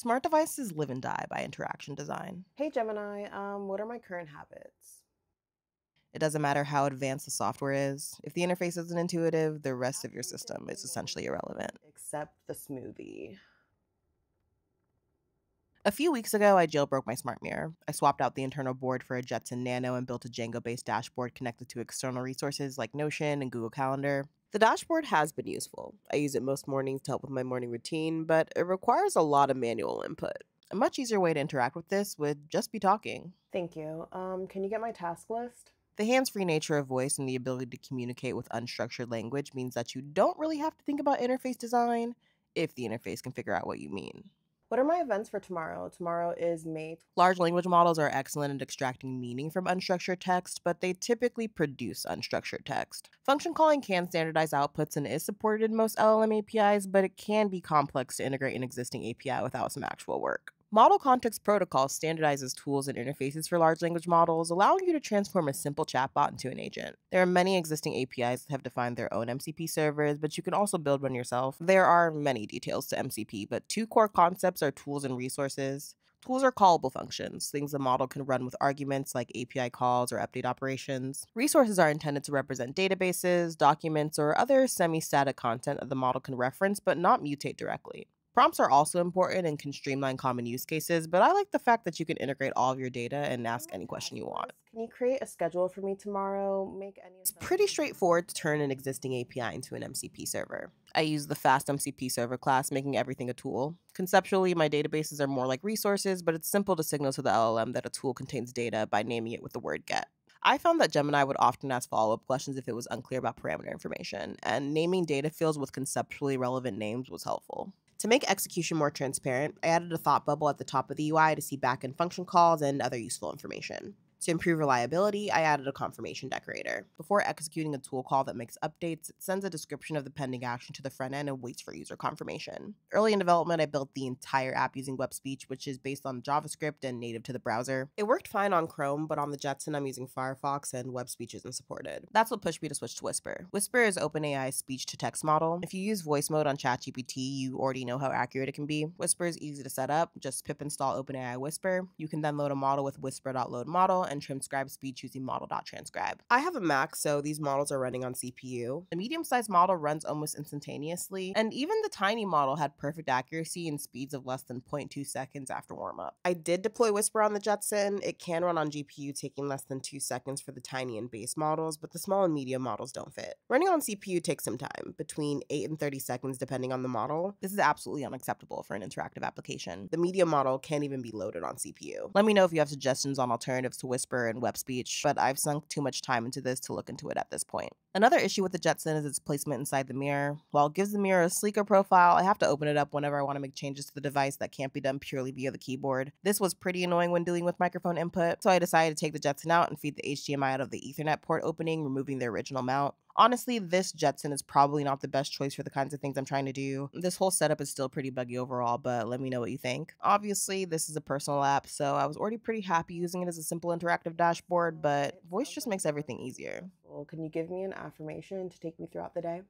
Smart devices live and die by interaction design. Hey Gemini, um, what are my current habits? It doesn't matter how advanced the software is. If the interface isn't intuitive, the rest of your system is essentially irrelevant. Except the smoothie. A few weeks ago, I jailbroke my smart mirror. I swapped out the internal board for a Jetson Nano and built a Django based dashboard connected to external resources like Notion and Google Calendar. The dashboard has been useful. I use it most mornings to help with my morning routine, but it requires a lot of manual input. A much easier way to interact with this would just be talking. Thank you. Um, can you get my task list? The hands free nature of voice and the ability to communicate with unstructured language means that you don't really have to think about interface design if the interface can figure out what you mean. What are my events for tomorrow? Tomorrow is May. Large language models are excellent at extracting meaning from unstructured text, but they typically produce unstructured text. Function calling can standardize outputs and is supported in most LLM APIs, but it can be complex to integrate an existing API without some actual work. Model Context Protocol standardizes tools and interfaces for large language models, allowing you to transform a simple chatbot into an agent. There are many existing APIs that have defined their own MCP servers, but you can also build one yourself. There are many details to MCP, but two core concepts are tools and resources. Tools are callable functions, things the model can run with arguments like API calls or update operations. Resources are intended to represent databases, documents, or other semi static content that the model can reference but not mutate directly. Prompts are also important and can streamline common use cases, but I like the fact that you can integrate all of your data and ask any question you want. Can you create a schedule for me tomorrow? Make any It's pretty straightforward to turn an existing API into an MCP server. I use the fast MCP server class, making everything a tool. Conceptually, my databases are more like resources, but it's simple to signal to the LLM that a tool contains data by naming it with the word get. I found that Gemini would often ask follow up questions if it was unclear about parameter information, and naming data fields with conceptually relevant names was helpful. To make execution more transparent, I added a thought bubble at the top of the UI to see backend function calls and other useful information. To improve reliability, I added a confirmation decorator. Before executing a tool call that makes updates, it sends a description of the pending action to the front end and waits for user confirmation. Early in development, I built the entire app using Web Speech, which is based on JavaScript and native to the browser. It worked fine on Chrome, but on the Jetson, I'm using Firefox and Web Speech isn't supported. That's what pushed me to switch to Whisper. Whisper is OpenAI's speech to text model. If you use voice mode on ChatGPT, you already know how accurate it can be. Whisper is easy to set up. Just pip install OpenAI Whisper. You can then load a model with whisper.load model and transcribe speech using model.transcribe. I have a Mac, so these models are running on CPU. The medium sized model runs almost instantaneously, and even the tiny model had perfect accuracy and speeds of less than 0.2 seconds after warm up. I did deploy Whisper on the Jetson. It can run on GPU, taking less than 2 seconds for the tiny and base models, but the small and medium models don't fit. Running on CPU takes some time, between 8 and 30 seconds depending on the model. This is absolutely unacceptable for an interactive application. The medium model can't even be loaded on CPU. Let me know if you have suggestions on alternatives to Whisper and web speech, but I've sunk too much time into this to look into it at this point. Another issue with the Jetson is its placement inside the mirror. While it gives the mirror a sleeker profile, I have to open it up whenever I want to make changes to the device that can't be done purely via the keyboard. This was pretty annoying when dealing with microphone input, so I decided to take the Jetson out and feed the HDMI out of the Ethernet port opening, removing the original mount. Honestly, this Jetson is probably not the best choice for the kinds of things I'm trying to do. This whole setup is still pretty buggy overall, but let me know what you think. Obviously, this is a personal app, so I was already pretty happy using it as a simple interactive dashboard, but voice just makes everything easier. Well, can you give me an affirmation to take me throughout the day?